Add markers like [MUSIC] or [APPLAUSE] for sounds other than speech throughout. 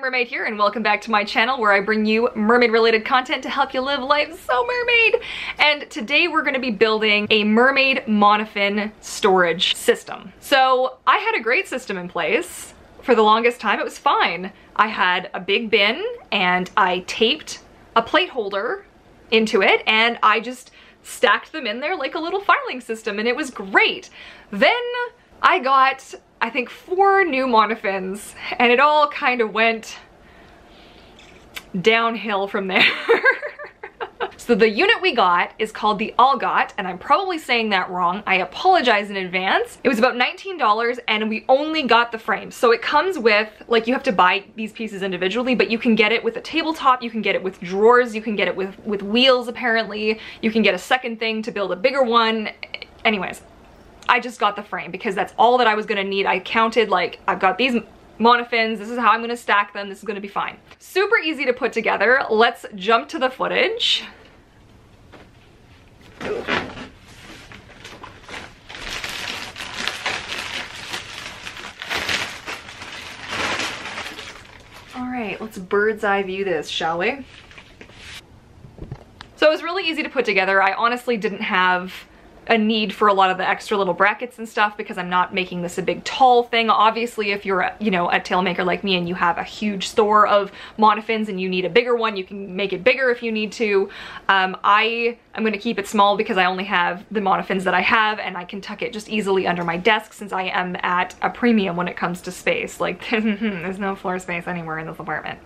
Mermaid here and welcome back to my channel where I bring you mermaid related content to help you live life so mermaid. And today we're gonna be building a mermaid monofin storage system. So I had a great system in place. For the longest time it was fine. I had a big bin and I taped a plate holder into it and I just stacked them in there like a little filing system and it was great. Then I got, I think, four new monofins and it all kind of went downhill from there. [LAUGHS] So the unit we got is called the Algot, and I'm probably saying that wrong. I apologize in advance. It was about $19 and we only got the frame. So it comes with, like you have to buy these pieces individually, but you can get it with a tabletop, you can get it with drawers, you can get it with, with wheels apparently, you can get a second thing to build a bigger one. Anyways, I just got the frame because that's all that I was gonna need. I counted like, I've got these monofins, this is how I'm gonna stack them, this is gonna be fine. Super easy to put together. Let's jump to the footage. All right, let's bird's eye view this, shall we? So it was really easy to put together. I honestly didn't have a need for a lot of the extra little brackets and stuff because I'm not making this a big tall thing. Obviously, if you're, a, you know, a tail maker like me and you have a huge store of monofins and you need a bigger one, you can make it bigger if you need to. Um, I am going to keep it small because I only have the monofins that I have and I can tuck it just easily under my desk since I am at a premium when it comes to space. Like, [LAUGHS] there's no floor space anywhere in this apartment.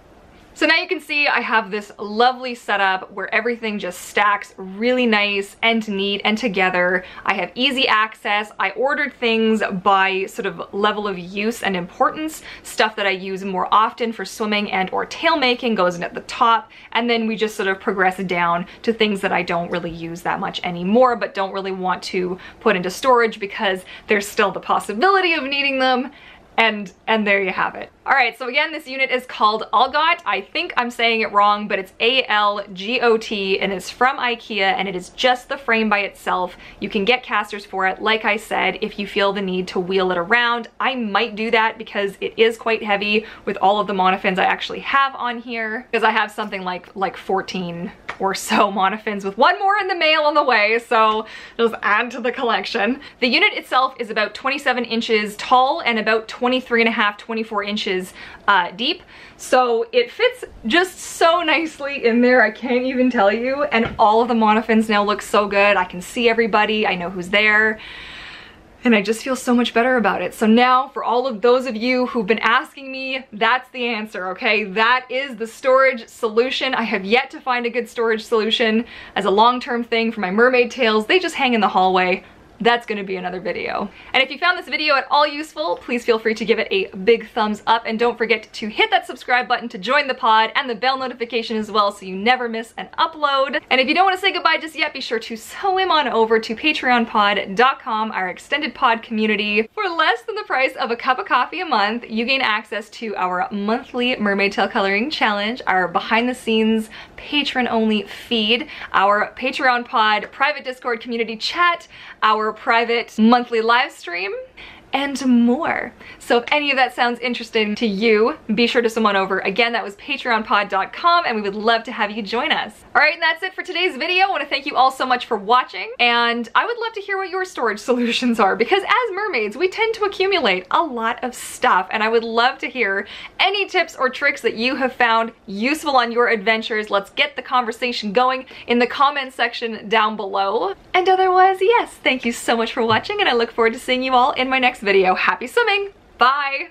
So now you can see I have this lovely setup where everything just stacks really nice and neat and together. I have easy access. I ordered things by sort of level of use and importance. Stuff that I use more often for swimming and or tail making goes in at the top. And then we just sort of progress down to things that I don't really use that much anymore, but don't really want to put into storage because there's still the possibility of needing them and and there you have it. All right, so again, this unit is called Algot. I think I'm saying it wrong, but it's A-L-G-O-T and it's from Ikea and it is just the frame by itself. You can get casters for it, like I said, if you feel the need to wheel it around. I might do that because it is quite heavy with all of the monofins I actually have on here because I have something like, like 14 or so [LAUGHS] monofins with one more in the mail on the way, so just add to the collection. The unit itself is about 27 inches tall and about 23 and a half, 24 inches uh, deep. So it fits just so nicely in there, I can't even tell you. And all of the monofins now look so good. I can see everybody, I know who's there and I just feel so much better about it. So now for all of those of you who've been asking me, that's the answer, okay? That is the storage solution. I have yet to find a good storage solution as a long-term thing for my mermaid tails. They just hang in the hallway that's gonna be another video. And if you found this video at all useful, please feel free to give it a big thumbs up and don't forget to hit that subscribe button to join the pod and the bell notification as well so you never miss an upload. And if you don't wanna say goodbye just yet, be sure to swim on over to patreonpod.com, our extended pod community. For less than the price of a cup of coffee a month, you gain access to our monthly mermaid tail coloring challenge, our behind the scenes patron only feed, our Patreon pod private Discord community chat, our private monthly live stream, and more. So if any of that sounds interesting to you, be sure to swim on over. Again, that was patreonpod.com and we would love to have you join us. All right, and that's it for today's video. I wanna thank you all so much for watching and I would love to hear what your storage [LAUGHS] solutions are because as mermaids, we tend to accumulate a lot of stuff and I would love to hear any tips or tricks that you have found useful on your adventures. Let's get the conversation going in the comment section down below. And otherwise, yes, thank you so much for watching and I look forward to seeing you all in my next video. Happy swimming! Bye!